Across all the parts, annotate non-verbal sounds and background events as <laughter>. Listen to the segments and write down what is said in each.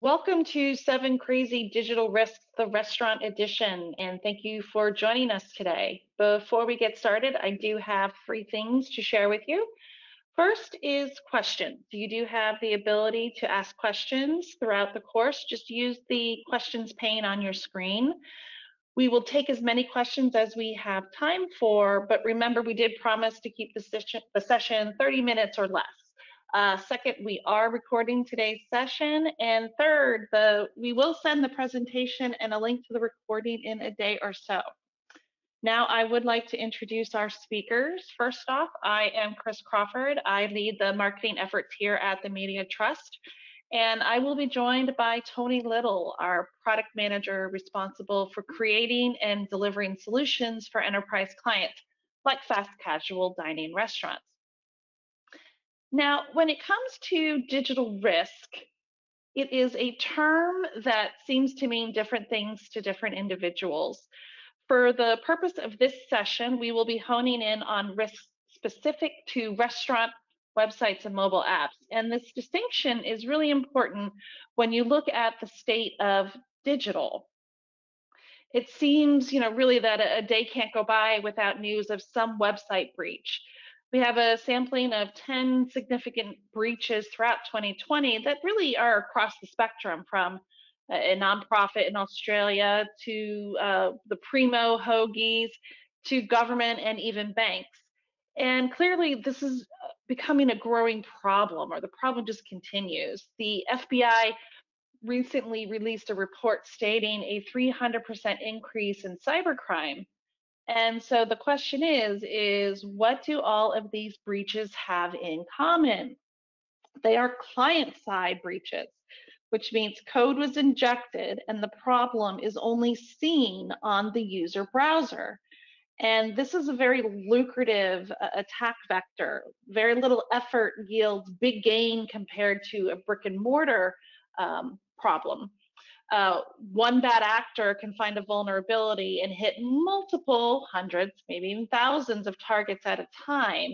Welcome to Seven Crazy Digital Risks, the restaurant edition, and thank you for joining us today. Before we get started, I do have three things to share with you. First is questions. You do have the ability to ask questions throughout the course. Just use the questions pane on your screen. We will take as many questions as we have time for, but remember we did promise to keep the session, the session 30 minutes or less. Uh, second, we are recording today's session. And third, the, we will send the presentation and a link to the recording in a day or so. Now I would like to introduce our speakers. First off, I am Chris Crawford. I lead the marketing efforts here at the Media Trust. And I will be joined by Tony Little, our product manager responsible for creating and delivering solutions for enterprise clients like fast casual dining restaurants. Now, when it comes to digital risk, it is a term that seems to mean different things to different individuals. For the purpose of this session, we will be honing in on risks specific to restaurant websites and mobile apps. And this distinction is really important when you look at the state of digital. It seems, you know, really that a day can't go by without news of some website breach. We have a sampling of 10 significant breaches throughout 2020 that really are across the spectrum from a nonprofit in Australia to uh, the Primo Hoagies to government and even banks. And clearly, this is uh, becoming a growing problem, or the problem just continues. The FBI recently released a report stating a 300% increase in cybercrime and so the question is, is what do all of these breaches have in common? They are client side breaches, which means code was injected and the problem is only seen on the user browser. And this is a very lucrative uh, attack vector. Very little effort yields big gain compared to a brick and mortar um, problem uh, one bad actor can find a vulnerability and hit multiple hundreds, maybe even thousands of targets at a time.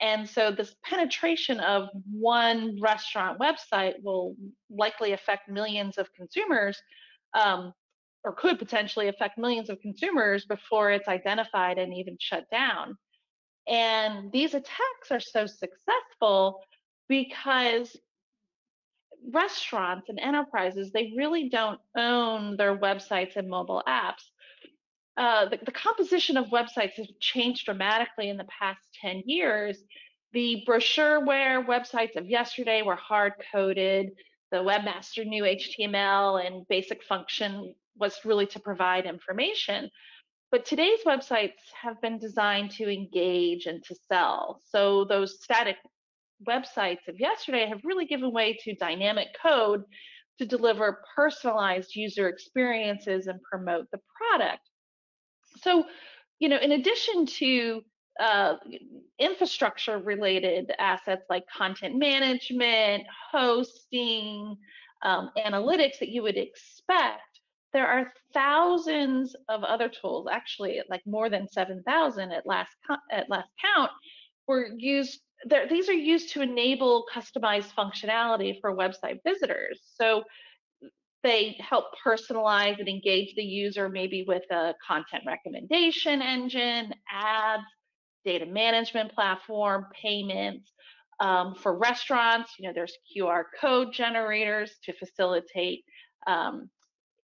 And so this penetration of one restaurant website will likely affect millions of consumers, um, or could potentially affect millions of consumers before it's identified and even shut down. And these attacks are so successful because restaurants and enterprises, they really don't own their websites and mobile apps. Uh, the, the, composition of websites has changed dramatically in the past 10 years. The brochureware websites of yesterday were hard coded. The webmaster knew HTML and basic function was really to provide information. But today's websites have been designed to engage and to sell. So those static websites of yesterday have really given way to dynamic code to deliver personalized user experiences and promote the product. So, you know, in addition to uh, infrastructure related assets like content management, hosting, um, analytics that you would expect, there are thousands of other tools, actually like more than 7,000 at last at last count, were used these are used to enable customized functionality for website visitors. So they help personalize and engage the user maybe with a content recommendation engine, ads, data management platform, payments. Um, for restaurants, you know, there's QR code generators to facilitate um,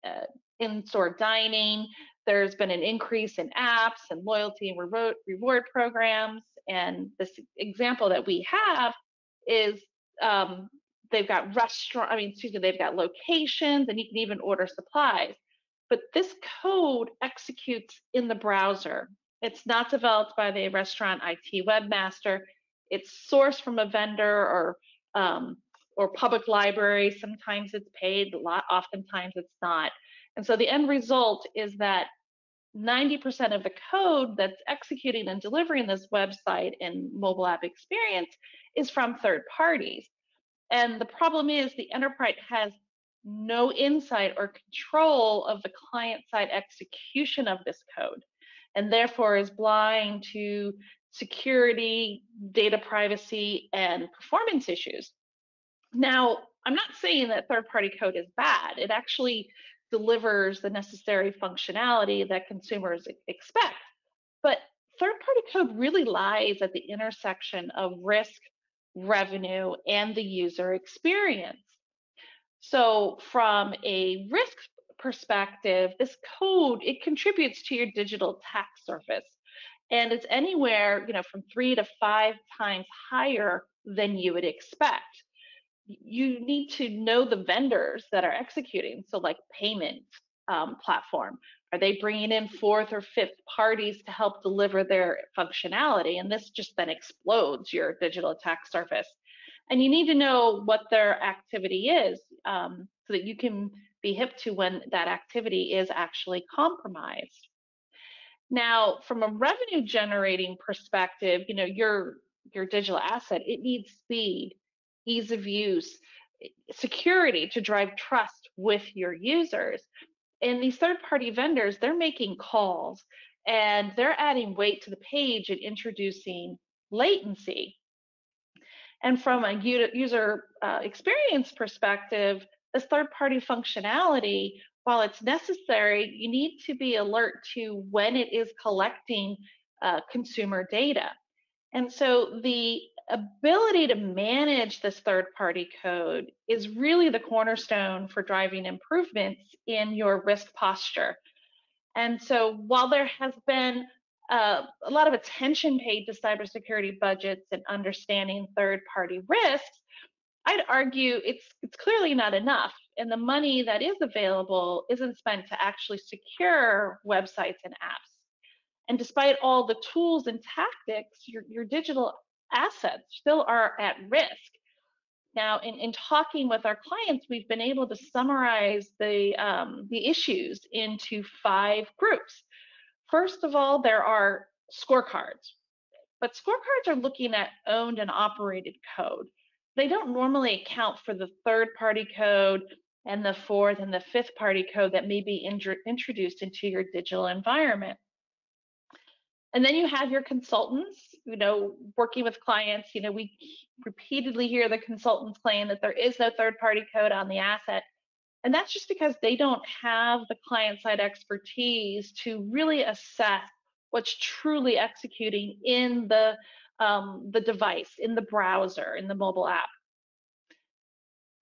uh, in-store dining. There's been an increase in apps and loyalty and reward, reward programs. And this example that we have is um, they've got restaurant, I mean, excuse me, they've got locations and you can even order supplies. But this code executes in the browser. It's not developed by the restaurant IT webmaster. It's sourced from a vendor or um, or public library. Sometimes it's paid, a lot, oftentimes it's not. And so the end result is that 90% of the code that's executing and delivering this website and mobile app experience is from third parties. And the problem is the enterprise has no insight or control of the client side execution of this code and therefore is blind to security, data privacy, and performance issues. Now, I'm not saying that third party code is bad. It actually delivers the necessary functionality that consumers expect. But third party code really lies at the intersection of risk, revenue, and the user experience. So from a risk perspective, this code, it contributes to your digital attack surface. And it's anywhere, you know, from three to five times higher than you would expect. You need to know the vendors that are executing. So like payment um, platform, are they bringing in fourth or fifth parties to help deliver their functionality? And this just then explodes your digital attack surface. And you need to know what their activity is um, so that you can be hip to when that activity is actually compromised. Now, from a revenue generating perspective, you know, your your digital asset, it needs speed, ease of use, security to drive trust with your users. And these third party vendors, they're making calls and they're adding weight to the page and introducing latency. And from a user uh, experience perspective, this third party functionality, while it's necessary, you need to be alert to when it is collecting uh, consumer data. And so the ability to manage this third party code is really the cornerstone for driving improvements in your risk posture. And so while there has been uh, a lot of attention paid to cybersecurity budgets and understanding third party risks, I'd argue it's it's clearly not enough, and the money that is available isn't spent to actually secure websites and apps. And despite all the tools and tactics, your, your digital assets still are at risk. Now, in, in talking with our clients, we've been able to summarize the, um, the issues into five groups. First of all, there are scorecards, but scorecards are looking at owned and operated code they don't normally account for the third party code and the fourth and the fifth party code that may be introduced into your digital environment. And then you have your consultants, you know, working with clients. You know, we repeatedly hear the consultants claim that there is no third party code on the asset. And that's just because they don't have the client side expertise to really assess what's truly executing in the um, the device, in the browser, in the mobile app.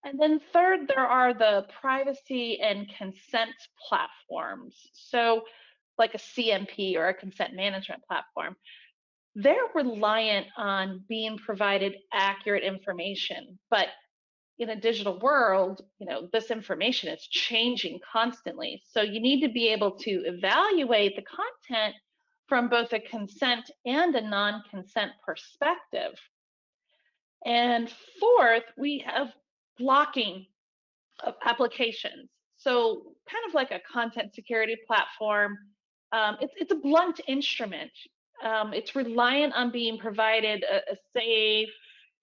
And then third, there are the privacy and consent platforms. So like a CMP or a consent management platform, they're reliant on being provided accurate information. But in a digital world, you know, this information is changing constantly. So you need to be able to evaluate the content from both a consent and a non-consent perspective. And fourth, we have blocking of applications. So kind of like a content security platform, um, it's, it's a blunt instrument. Um, it's reliant on being provided a, a safe,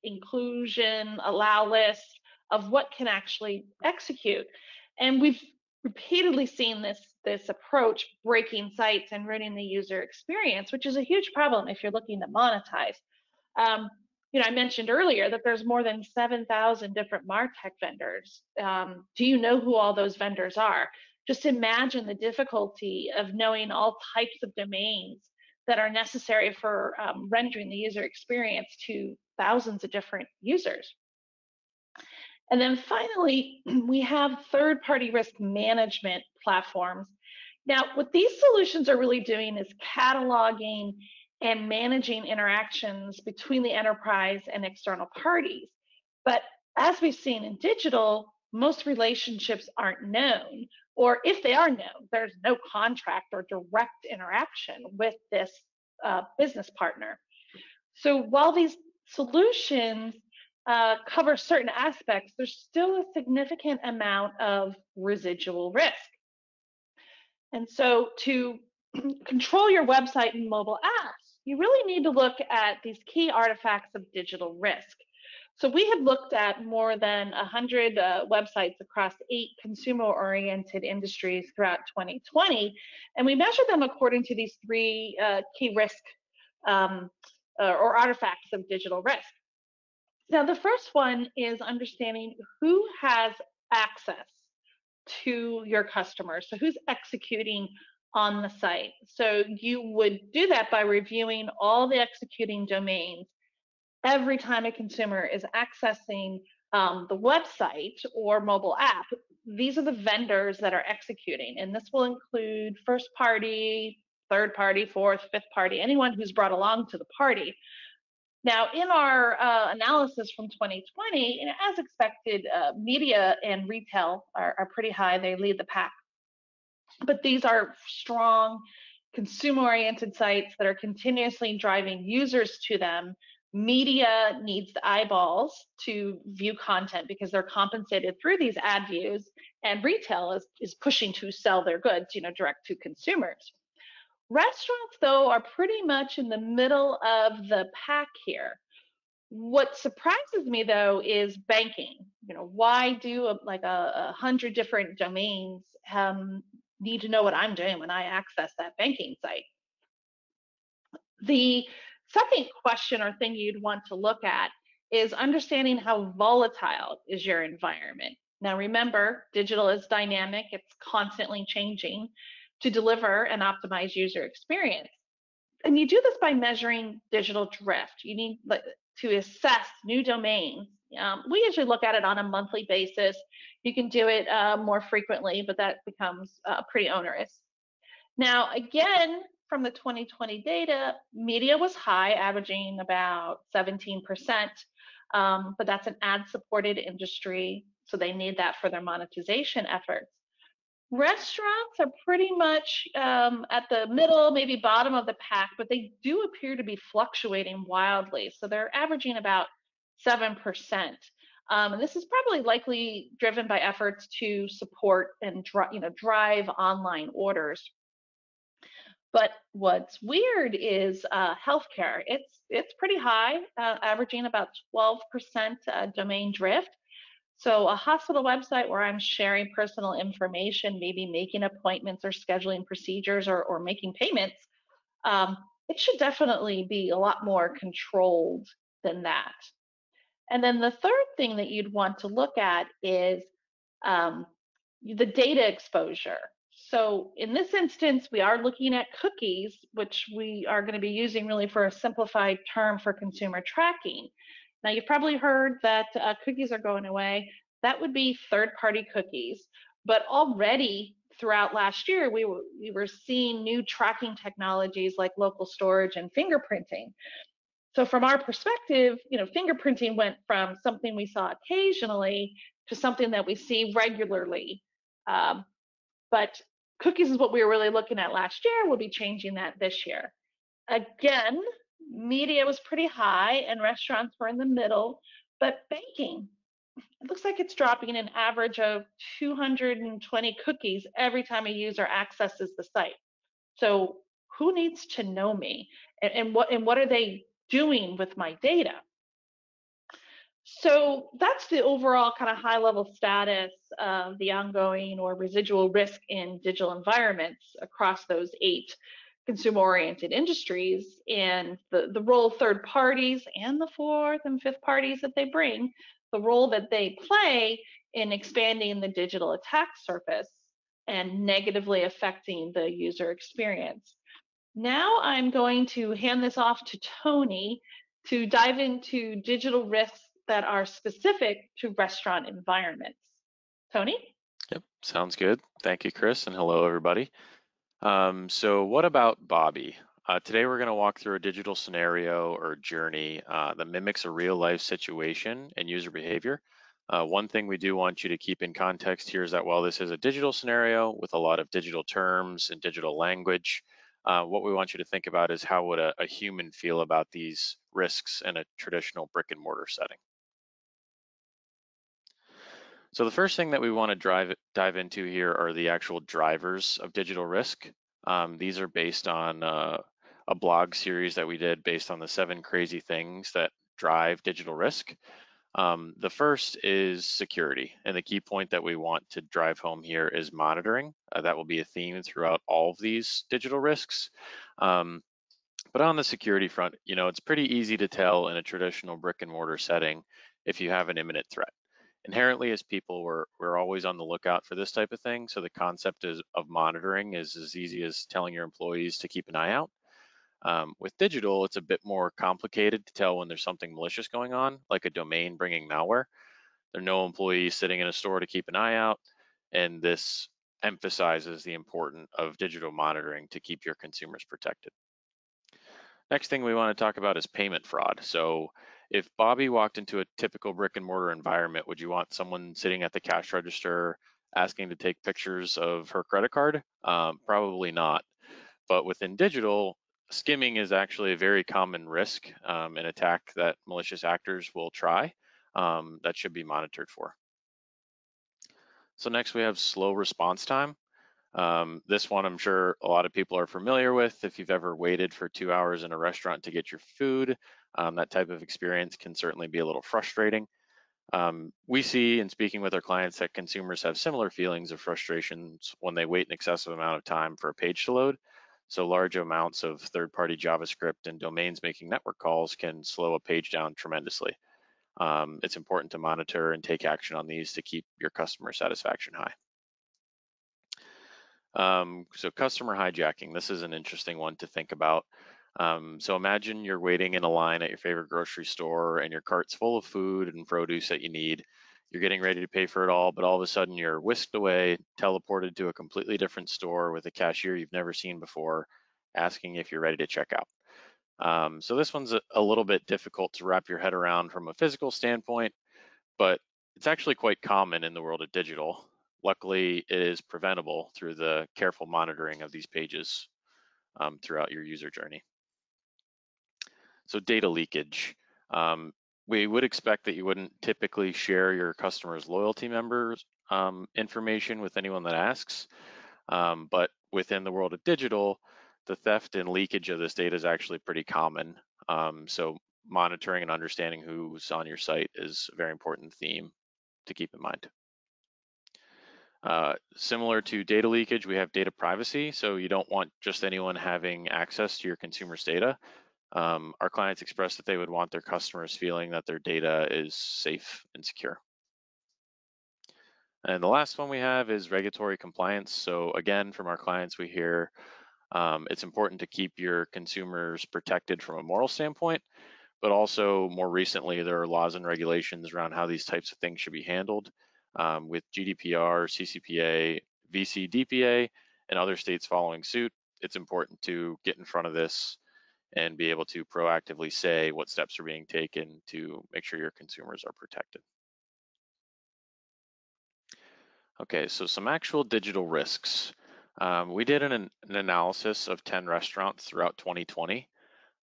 inclusion, allow list of what can actually execute. And we've repeatedly seen this this approach breaking sites and ruining the user experience, which is a huge problem if you're looking to monetize. Um, you know, I mentioned earlier that there's more than 7,000 different MarTech vendors. Um, do you know who all those vendors are? Just imagine the difficulty of knowing all types of domains that are necessary for um, rendering the user experience to thousands of different users. And then finally, <clears throat> we have third party risk management platforms. Now, what these solutions are really doing is cataloging and managing interactions between the enterprise and external parties. But as we've seen in digital, most relationships aren't known, or if they are known, there's no contract or direct interaction with this uh, business partner. So while these solutions uh, cover certain aspects, there's still a significant amount of residual risk. And so to <clears throat> control your website and mobile apps, you really need to look at these key artifacts of digital risk. So we have looked at more than 100 uh, websites across eight consumer-oriented industries throughout 2020, and we measured them according to these three uh, key risk um, uh, or artifacts of digital risk. Now, the first one is understanding who has access to your customers. So, who's executing on the site? So, you would do that by reviewing all the executing domains every time a consumer is accessing um, the website or mobile app. These are the vendors that are executing, and this will include first party, third party, fourth, fifth party, anyone who's brought along to the party. Now, in our uh, analysis from 2020, you know, as expected, uh, media and retail are, are pretty high. They lead the pack. But these are strong, consumer-oriented sites that are continuously driving users to them. Media needs the eyeballs to view content because they're compensated through these ad views, and retail is, is pushing to sell their goods, you know, direct to consumers. Restaurants, though, are pretty much in the middle of the pack here. What surprises me, though, is banking. You know, why do a, like a, a hundred different domains um, need to know what I'm doing when I access that banking site? The second question or thing you'd want to look at is understanding how volatile is your environment. Now, remember, digital is dynamic, it's constantly changing to deliver and optimize user experience. And you do this by measuring digital drift. You need to assess new domains. Um, we usually look at it on a monthly basis. You can do it uh, more frequently, but that becomes uh, pretty onerous. Now, again, from the 2020 data, media was high, averaging about 17%, um, but that's an ad-supported industry, so they need that for their monetization efforts. Restaurants are pretty much um, at the middle, maybe bottom of the pack, but they do appear to be fluctuating wildly. So they're averaging about 7%. Um, and this is probably likely driven by efforts to support and you know, drive online orders. But what's weird is uh, healthcare. It's it's pretty high, uh, averaging about 12% uh, domain drift. So a hospital website where I'm sharing personal information, maybe making appointments or scheduling procedures or, or making payments, um, it should definitely be a lot more controlled than that. And then the third thing that you'd want to look at is um, the data exposure. So in this instance, we are looking at cookies, which we are going to be using really for a simplified term for consumer tracking. Now, you've probably heard that uh, cookies are going away. That would be third-party cookies. But already throughout last year, we were, we were seeing new tracking technologies like local storage and fingerprinting. So from our perspective, you know, fingerprinting went from something we saw occasionally to something that we see regularly. Um, but cookies is what we were really looking at last year. We'll be changing that this year. Again, media was pretty high and restaurants were in the middle, but banking, it looks like it's dropping an average of 220 cookies every time a user accesses the site. So who needs to know me and, and what and what are they doing with my data? So that's the overall kind of high level status of the ongoing or residual risk in digital environments across those eight consumer oriented industries and the, the role third parties and the fourth and fifth parties that they bring, the role that they play in expanding the digital attack surface and negatively affecting the user experience. Now I'm going to hand this off to Tony to dive into digital risks that are specific to restaurant environments. Tony? Yep, sounds good. Thank you, Chris, and hello, everybody. Um, so what about Bobby? Uh, today we're going to walk through a digital scenario or journey uh, that mimics a real life situation and user behavior. Uh, one thing we do want you to keep in context here is that while this is a digital scenario with a lot of digital terms and digital language, uh, what we want you to think about is how would a, a human feel about these risks in a traditional brick and mortar setting. So the first thing that we want to drive, dive into here are the actual drivers of digital risk. Um, these are based on uh, a blog series that we did based on the seven crazy things that drive digital risk. Um, the first is security, and the key point that we want to drive home here is monitoring. Uh, that will be a theme throughout all of these digital risks. Um, But on the security front, you know, it's pretty easy to tell in a traditional brick and mortar setting if you have an imminent threat. Inherently, as people, we're, we're always on the lookout for this type of thing. So the concept is, of monitoring is as easy as telling your employees to keep an eye out. Um, with digital, it's a bit more complicated to tell when there's something malicious going on, like a domain bringing malware. There are no employees sitting in a store to keep an eye out, and this emphasizes the importance of digital monitoring to keep your consumers protected. Next thing we want to talk about is payment fraud. So if Bobby walked into a typical brick and mortar environment, would you want someone sitting at the cash register asking to take pictures of her credit card? Um, probably not. But within digital, skimming is actually a very common risk, um, an attack that malicious actors will try um, that should be monitored for. So next we have slow response time. Um, this one I'm sure a lot of people are familiar with. If you've ever waited for two hours in a restaurant to get your food, um, that type of experience can certainly be a little frustrating. Um, we see in speaking with our clients that consumers have similar feelings of frustrations when they wait an excessive amount of time for a page to load. So large amounts of third-party JavaScript and domains making network calls can slow a page down tremendously. Um, it's important to monitor and take action on these to keep your customer satisfaction high. Um, so customer hijacking, this is an interesting one to think about. Um, so imagine you're waiting in a line at your favorite grocery store and your cart's full of food and produce that you need. You're getting ready to pay for it all, but all of a sudden you're whisked away, teleported to a completely different store with a cashier you've never seen before, asking if you're ready to check out. Um, so this one's a, a little bit difficult to wrap your head around from a physical standpoint, but it's actually quite common in the world of digital. Luckily, it is preventable through the careful monitoring of these pages um, throughout your user journey. So data leakage. Um, we would expect that you wouldn't typically share your customers' loyalty members um, information with anyone that asks, um, but within the world of digital, the theft and leakage of this data is actually pretty common. Um, so monitoring and understanding who's on your site is a very important theme to keep in mind. Uh, similar to data leakage, we have data privacy. So you don't want just anyone having access to your consumer's data. Um, our clients express that they would want their customers feeling that their data is safe and secure. And the last one we have is regulatory compliance. So again, from our clients, we hear um, it's important to keep your consumers protected from a moral standpoint, but also more recently, there are laws and regulations around how these types of things should be handled um, with GDPR, CCPA, VCDPA, and other states following suit. It's important to get in front of this and be able to proactively say what steps are being taken to make sure your consumers are protected. Okay, so some actual digital risks. Um, we did an, an, analysis of 10 restaurants throughout 2020.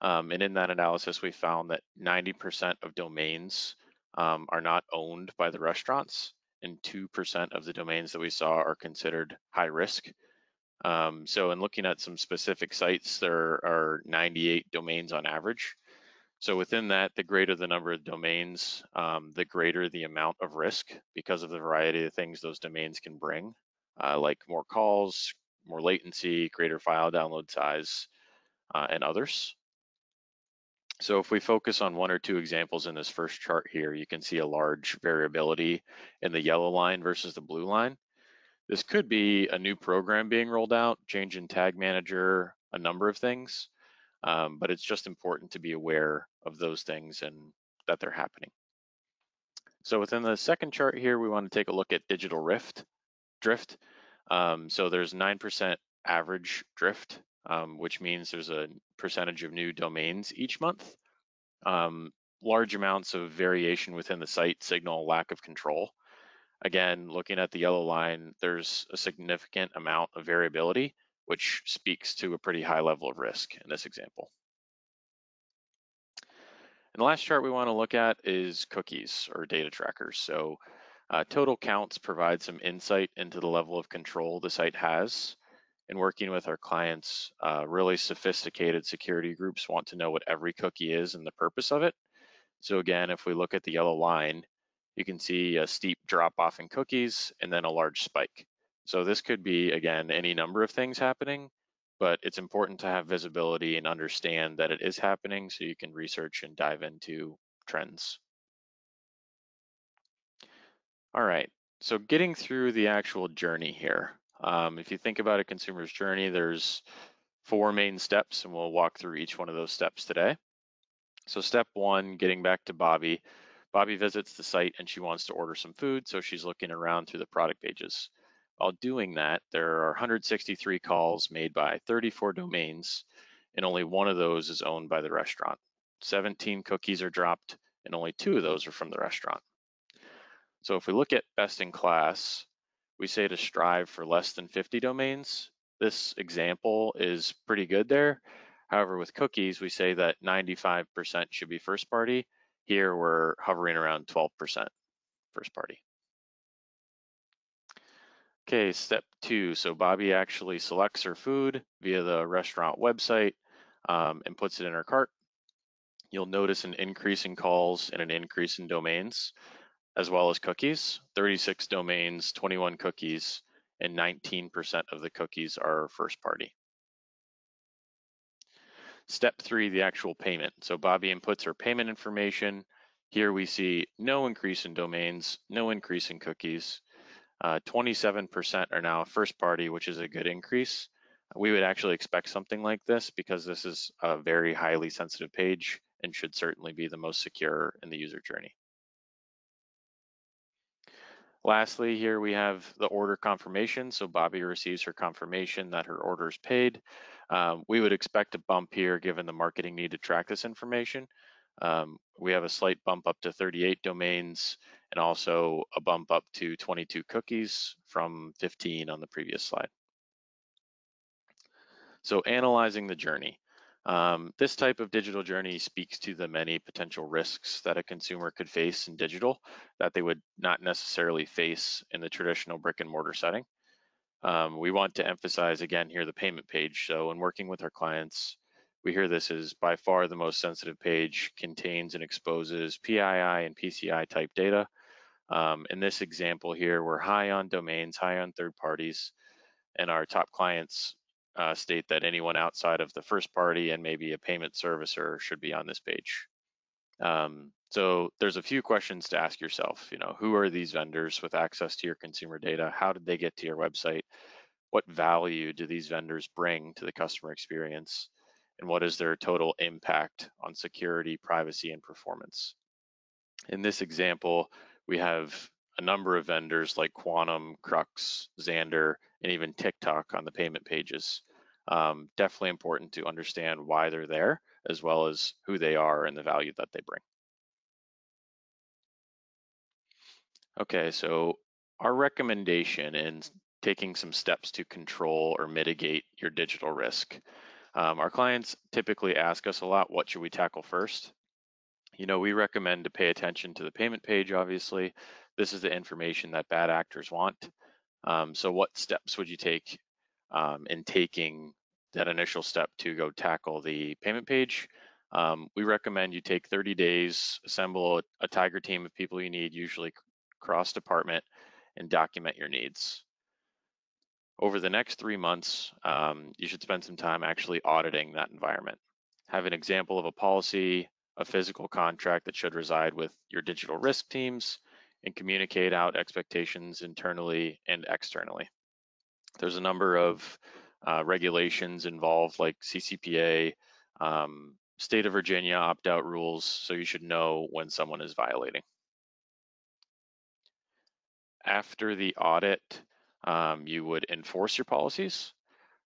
Um, and in that analysis, we found that 90% of domains um, are not owned by the restaurants, and 2% of the domains that we saw are considered high risk. Um, so in looking at some specific sites, there are 98 domains on average. So within that, the greater the number of domains, um, the greater the amount of risk because of the variety of things those domains can bring, uh, like more calls, more latency, greater file download size, uh, and others. So if we focus on one or two examples in this first chart here, you can see a large variability in the yellow line versus the blue line. This could be a new program being rolled out, change in tag manager, a number of things, um, but it's just important to be aware of those things and that they're happening. So within the second chart here, we want to take a look at digital rift, drift. Um, so there's 9% average drift, um, which means there's a percentage of new domains each month. Um, large amounts of variation within the site signal lack of control. Again, looking at the yellow line, there's a significant amount of variability, which speaks to a pretty high level of risk in this example. And the last chart we want to look at is cookies or data trackers. So uh, total counts provide some insight into the level of control the site has. In working with our clients, uh, really sophisticated security groups want to know what every cookie is and the purpose of it. So again, if we look at the yellow line, you can see a steep drop off in cookies and then a large spike. So this could be, again, any number of things happening, but it's important to have visibility and understand that it is happening so you can research and dive into trends. All right, so getting through the actual journey here. Um, if you think about a consumer's journey, there's four main steps and we'll walk through each one of those steps today. So step one, getting back to Bobby. Bobby visits the site and she wants to order some food, so she's looking around through the product pages. While doing that, there are 163 calls made by 34 domains, and only one of those is owned by the restaurant. 17 cookies are dropped, and only two of those are from the restaurant. So if we look at best in class, we say to strive for less than 50 domains. This example is pretty good there. However, with cookies, we say that 95% should be first party. Here we're hovering around 12% first party. Okay, step two. So Bobby actually selects her food via the restaurant website um, and puts it in her cart. You'll notice an increase in calls and an increase in domains, as well as cookies. 36 domains, 21 cookies, and 19% of the cookies are first party. Step three, the actual payment. So Bobby inputs her payment information. Here we see no increase in domains, no increase in cookies. 27% uh, are now first party, which is a good increase. We would actually expect something like this because this is a very highly sensitive page and should certainly be the most secure in the user journey. Lastly, here we have the order confirmation. So Bobby receives her confirmation that her order is paid. Um, we would expect a bump here given the marketing need to track this information. Um, we have a slight bump up to 38 domains and also a bump up to 22 cookies from 15 on the previous slide. So analyzing the journey. Um, this type of digital journey speaks to the many potential risks that a consumer could face in digital that they would not necessarily face in the traditional brick and mortar setting. Um, we want to emphasize again here the payment page. So in working with our clients, we hear this is by far the most sensitive page, contains and exposes PII and PCI type data. Um, in this example here, we're high on domains, high on third parties, and our top clients uh, state that anyone outside of the first party and maybe a payment servicer should be on this page. Um, so there's a few questions to ask yourself. You know, who are these vendors with access to your consumer data? How did they get to your website? What value do these vendors bring to the customer experience? And what is their total impact on security, privacy, and performance? In this example, we have a number of vendors like Quantum, Krux, Xandr, and even TikTok on the payment pages. Um, definitely important to understand why they're there, as well as who they are and the value that they bring. Okay, so our recommendation in taking some steps to control or mitigate your digital risk. Um, our clients typically ask us a lot, what should we tackle first? You know, we recommend to pay attention to the payment page, obviously. This is the information that bad actors want. Um, so what steps would you take um, in taking that initial step to go tackle the payment page? Um, we recommend you take 30 days, assemble a, a Tiger team of people you need, usually cross department, and document your needs. Over the next three months, um, you should spend some time actually auditing that environment. Have an example of a policy, a physical contract that should reside with your digital risk teams and communicate out expectations internally and externally. There's a number of uh, regulations involved like CCPA, um, state of Virginia opt-out rules, so you should know when someone is violating. After the audit, um, you would enforce your policies.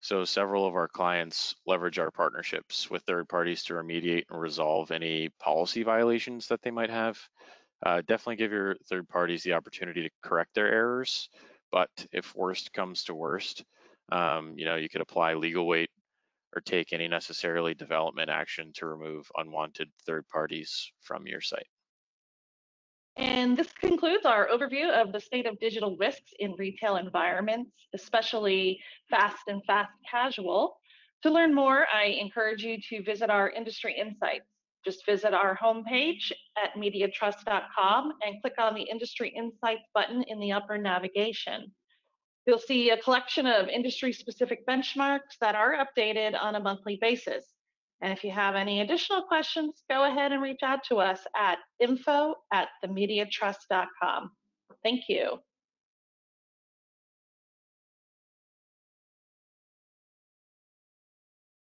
So several of our clients leverage our partnerships with third parties to remediate and resolve any policy violations that they might have. Uh, definitely give your third parties the opportunity to correct their errors. But if worst comes to worst, um, you know, you could apply legal weight or take any necessarily development action to remove unwanted third parties from your site. And this concludes our overview of the state of digital risks in retail environments, especially fast and fast casual. To learn more, I encourage you to visit our industry insights. Just visit our homepage at mediatrust.com and click on the Industry Insights button in the upper navigation. You'll see a collection of industry-specific benchmarks that are updated on a monthly basis. And if you have any additional questions, go ahead and reach out to us at info at themediatrust.com. Thank you.